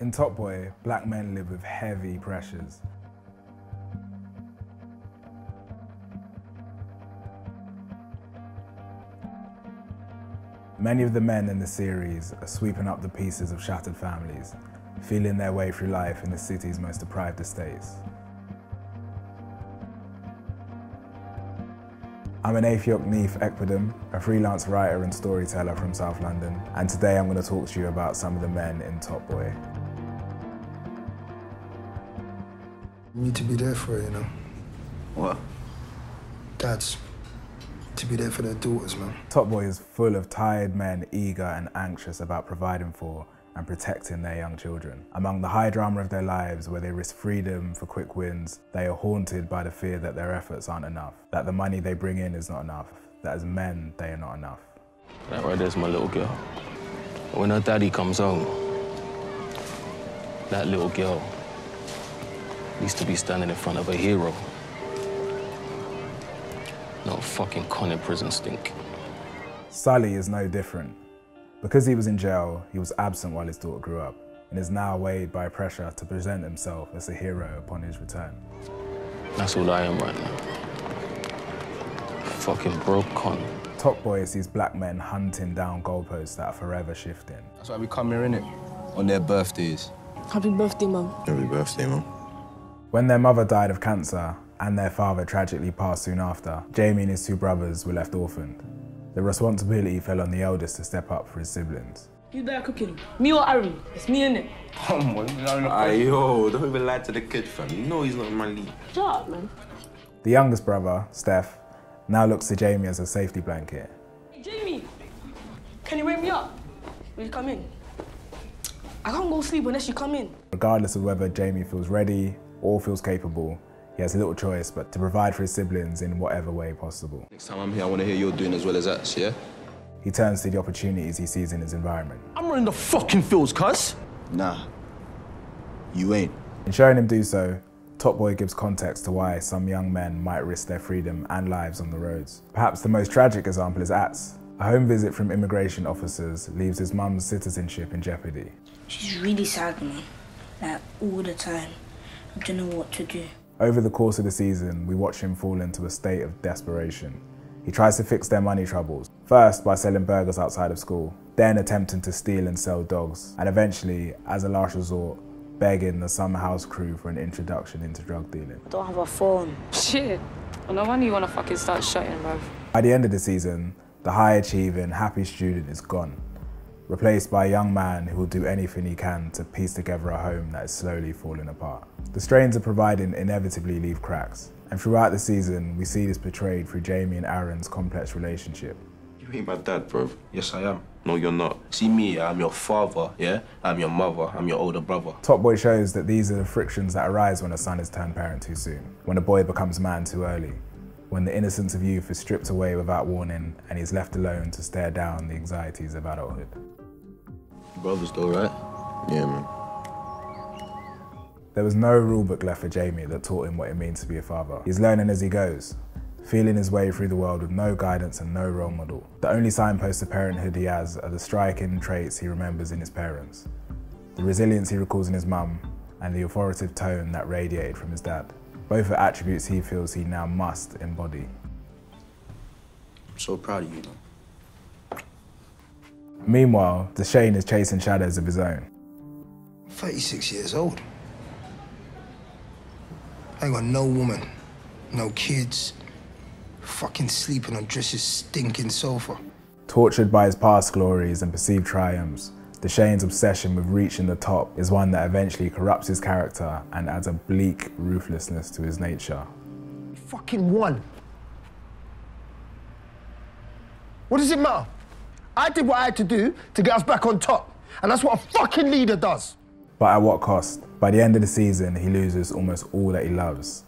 In Top Boy, black men live with heavy pressures. Many of the men in the series are sweeping up the pieces of shattered families, feeling their way through life in the city's most deprived estates. I'm Aniefiok Neef Ekpoudom, a freelance writer and storyteller from South London, and today I'm going to talk to you about some of the men in Top Boy. You need to be there for it, you know. What? Dads, to be there for their daughters, man. Top Boy is full of tired men eager and anxious about providing for and protecting their young children. Among the high drama of their lives, where they risk freedom for quick wins, they are haunted by the fear that their efforts aren't enough, that the money they bring in is not enough, that as men, they are not enough. That right there's my little girl. When her daddy comes home, that little girl needs to be standing in front of a hero. Not a fucking con in prison stink. Sully is no different. Because he was in jail, he was absent while his daughter grew up, and is now weighed by pressure to present himself as a hero upon his return. That's all I am right now. Fucking broke con. Top Boy sees black men hunting down goalposts that are forever shifting. That's why we come here, innit? On their birthdays. Happy birthday, Mum. Happy birthday, Mum. When their mother died of cancer and their father tragically passed soon after, Jamie and his two brothers were left orphaned. The responsibility fell on the eldest to step up for his siblings. Who's better cooking? Me or Aaron? It's me, innit? Come on, no, no. Aye, yo, don't even lie to the kid, fam. You know he's not in my league. Shut up, man. The youngest brother, Steph, now looks to Jamie as a safety blanket. Hey, Jamie, can you wake me up? Will you come in? I can't go sleep unless you come in. Regardless of whether Jamie feels ready or feels capable, he has little choice but to provide for his siblings in whatever way possible. Next time I'm here, I want to hear you're doing as well as us, yeah? He turns to the opportunities he sees in his environment. I'm running the fucking fields, cuz. Nah. You ain't. In showing him do so, Top Boy gives context to why some young men might risk their freedom and lives on the roads. Perhaps the most tragic example is Ats. A home visit from immigration officers leaves his mum's citizenship in jeopardy. She's really sad, man. Like, all the time. I don't know what to do. Over the course of the season, we watch him fall into a state of desperation. He tries to fix their money troubles, first by selling burgers outside of school, then attempting to steal and sell dogs, and eventually, as a last resort, begging the Summerhouse crew for an introduction into drug dealing. I don't have a phone. Shit. Well, no wonder you want to fucking start shutting, bruv. By the end of the season, the high achieving, happy student is gone, replaced by a young man who will do anything he can to piece together a home that is slowly falling apart. The strains of providing inevitably leave cracks, and throughout the season, we see this portrayed through Jamie and Aaron's complex relationship. You ain't my dad, bro. Yes, I am. No, you're not. See me, I'm your father, yeah? I'm your mother, I'm your older brother. Top Boy shows that these are the frictions that arise when a son is turned parent too soon, when a boy becomes man too early, when the innocence of youth is stripped away without warning and he's left alone to stare down the anxieties of adulthood. Brothers, though, right? Yeah, man. There was no rulebook left for Jamie that taught him what it means to be a father. He's learning as he goes, feeling his way through the world with no guidance and no role model. The only signposts to parenthood he has are the striking traits he remembers in his parents, the resilience he recalls in his mum, and the authoritative tone that radiated from his dad. Both are attributes he feels he now must embody. I'm so proud of you. Meanwhile, Dushane is chasing shadows of his own. 36 years old. I ain't got no woman, no kids, fucking sleeping on Dris's stinking sofa. Tortured by his past glories and perceived triumphs, Dushane's obsession with reaching the top is one that eventually corrupts his character and adds a bleak ruthlessness to his nature. Fucking won. What does it matter? I did what I had to do to get us back on top. And that's what a fucking leader does. But at what cost? By the end of the season, he loses almost all that he loves.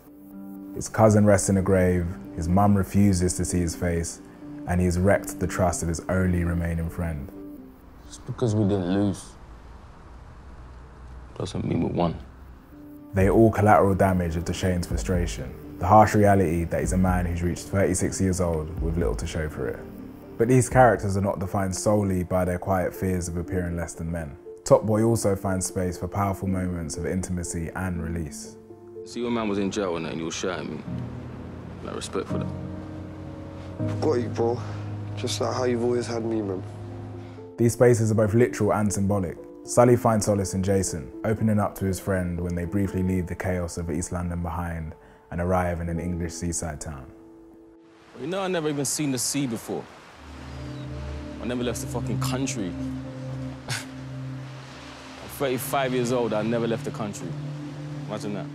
His cousin rests in a grave, his mum refuses to see his face, and he has wrecked the trust of his only remaining friend. Just because we didn't lose doesn't mean we won. They are all collateral damage of Dushane's frustration, the harsh reality that he's a man who's reached 36 years old with little to show for it. But these characters are not defined solely by their quiet fears of appearing less than men. Top Boy also finds space for powerful moments of intimacy and release. See, your man was in jail and that, and you were shouting me. Like, respect for that. Got you, bro. Just like how you've always had me, man. These spaces are both literal and symbolic. Sully finds solace in Jason, opening up to his friend when they briefly leave the chaos of East London behind and arrive in an English seaside town. You know, I've never even seen the sea before. I never left the fucking country. I'm 35 years old, I never left the country. Imagine that.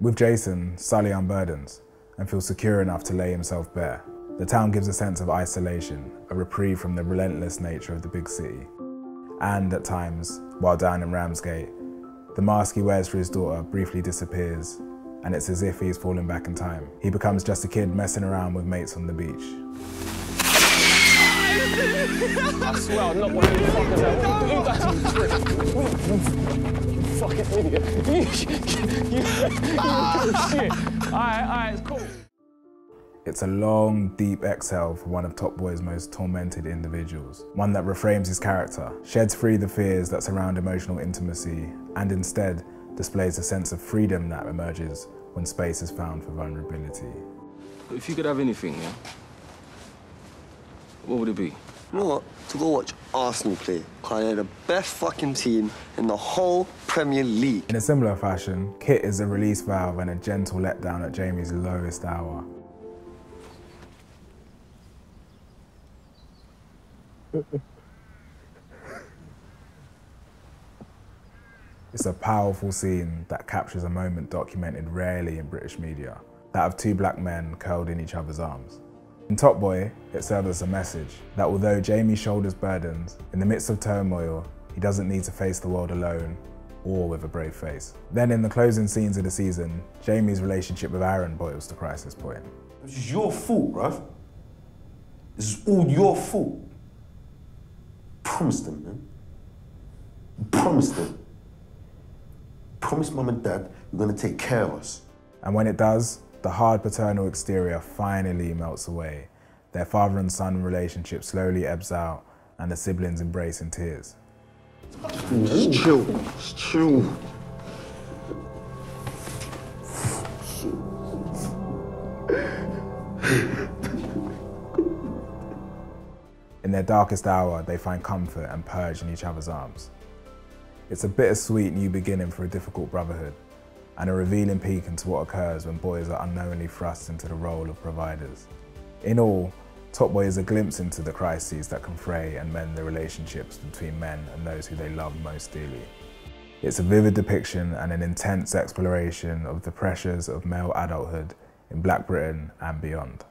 With Jason, Sully unburdens and feels secure enough to lay himself bare. The town gives a sense of isolation, a reprieve from the relentless nature of the big city. And at times, while down in Ramsgate, the mask he wears for his daughter briefly disappears, and it's as if he's fallen back in time. He becomes just a kid messing around with mates on the beach. I swear I'll knock one of you fuckers out. You guys You fucking idiot. You, you, you, shit. Alright, alright, it's cool. It's a long, deep exhale for one of Top Boy's most tormented individuals. One that reframes his character, sheds free the fears that surround emotional intimacy, and instead displays a sense of freedom that emerges when space is found for vulnerability. If you could have anything, yeah? What would it be? You know what? To go watch Arsenal play. Because they're the best fucking team in the whole Premier League. In a similar fashion, Kit is a release valve and a gentle letdown at Jamie's lowest hour. It's a powerful scene that captures a moment documented rarely in British media, that of two black men curled in each other's arms. In Top Boy, it serves as a message that although Jamie shoulders burdens, in the midst of turmoil, he doesn't need to face the world alone or with a brave face. Then in the closing scenes of the season, Jamie's relationship with Aaron boils to crisis point. This is your fault, bruv. This is all your fault. Promise them, man. Promise them. Promise mum and dad you're gonna take care of us. And when it does, the hard paternal exterior finally melts away. Their father and son relationship slowly ebbs out, and the siblings embrace in tears. Just chill. Just chill. In their darkest hour, they find comfort and purge in each other's arms. It's a bittersweet new beginning for a difficult brotherhood, and a revealing peek into what occurs when boys are unknowingly thrust into the role of providers. In all, Top Boy is a glimpse into the crises that can fray and mend the relationships between men and those who they love most dearly. It's a vivid depiction and an intense exploration of the pressures of male adulthood in Black Britain and beyond.